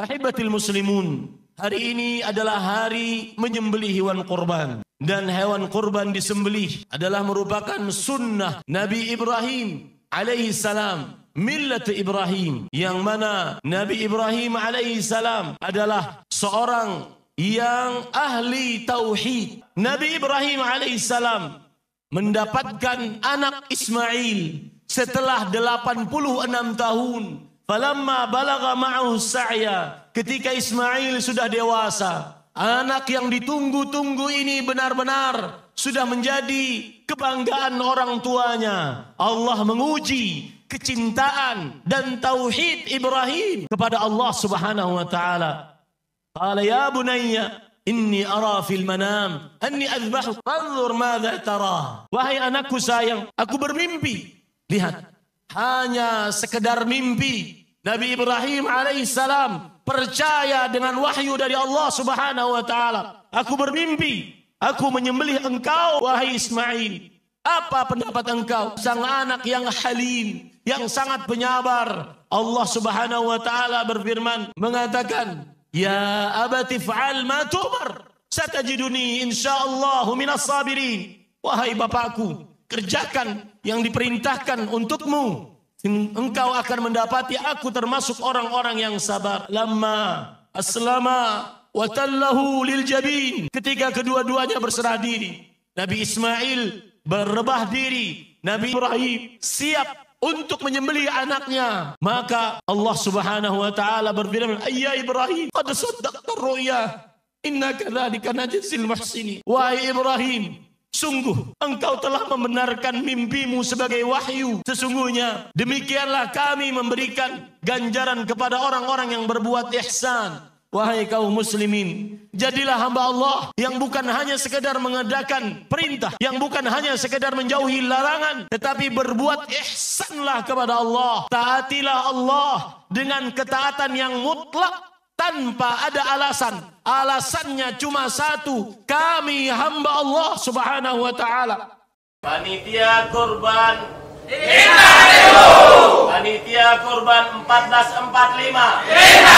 Ahibatil muslimun, hari ini adalah hari menyembelih hewan kurban. Dan hewan kurban disembelih adalah merupakan sunnah Nabi Ibrahim alaihi salam. Millat Ibrahim. Yang mana Nabi Ibrahim alaihi salam adalah seorang yang ahli tauhid. Nabi Ibrahim alaihi salam mendapatkan anak Ismail setelah 86 tahun Falamma balagha ma'ahu sa'ya. Ketika Ismail sudah dewasa. Anak yang ditunggu-tunggu ini benar-benar sudah menjadi kebanggaan orang tuanya. Allah menguji kecintaan dan tauhid Ibrahim kepada Allah Subhanahu wa taala. Qala ya bunayya inni ara fil manam anni azbahu anzur madza tara. Wahai anakku sayang, aku bermimpi. Lihat, hanya sekedar mimpi Nabi Ibrahim alaihissalam percaya dengan wahyu dari Allah subhanahu wa ta'ala. Aku bermimpi, aku menyembelih engkau wahai Ismail. Apa pendapat engkau? Sang anak yang halim, yang sangat penyabar. Allah subhanahu wa ta'ala berfirman, mengatakan, Ya abati fa'al ma tu'mar. Satajiduni insyaallah minas sabirin. Wahai bapakku, kerjakan yang diperintahkan untukmu engkau akan mendapati aku termasuk orang-orang yang sabar. Lama aslama wa tallahu lil jabin. Ketika kedua-duanya berserah diri, Nabi Ismail berebah diri, Nabi Ibrahim siap untuk menyembelih anaknya. Maka Allah Subhanahu wa taala berfirman, "Ayya Ibrahim, qad saddaqta ru'ya. Inna kadzalika najzil muhsinin." Wahai Ibrahim, Sungguh engkau telah membenarkan mimpimu sebagai wahyu. Sesungguhnya demikianlah kami memberikan ganjaran kepada orang-orang yang berbuat ihsan. Wahai kaum muslimin, jadilah hamba Allah yang bukan hanya sekedar mengedakan perintah, yang bukan hanya sekedar menjauhi larangan, tetapi berbuat ihsanlah kepada Allah. Taatilah Allah dengan ketaatan yang mutlak tanpa ada alasan. Alasannya cuma satu. Kami hamba Allah subhanahu wa ta'ala. Panitia kurban Inna Panitia kurban 1445 Inna